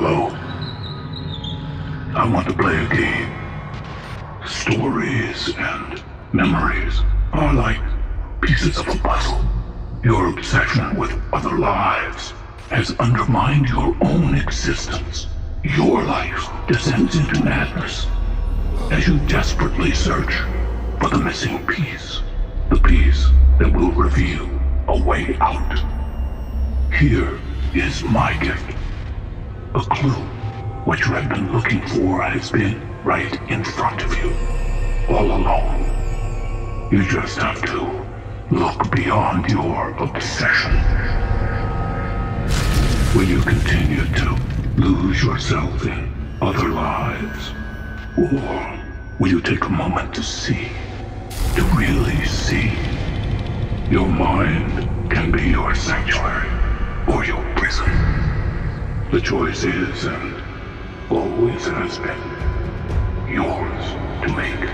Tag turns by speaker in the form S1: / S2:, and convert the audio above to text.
S1: Hello. I want to play a game. Stories and memories are like pieces of a puzzle. Your obsession with other lives has undermined your own existence. Your life descends into madness as you desperately search for the missing piece. The piece that will reveal a way out. Here is my gift. A clue. What you have been looking for has been right in front of you. All along. You just have to look beyond your obsession. Will you continue to lose yourself in other lives? Or will you take a moment to see, to really see? Your mind can be your sanctuary or your prison. The choice is and always has been yours to make.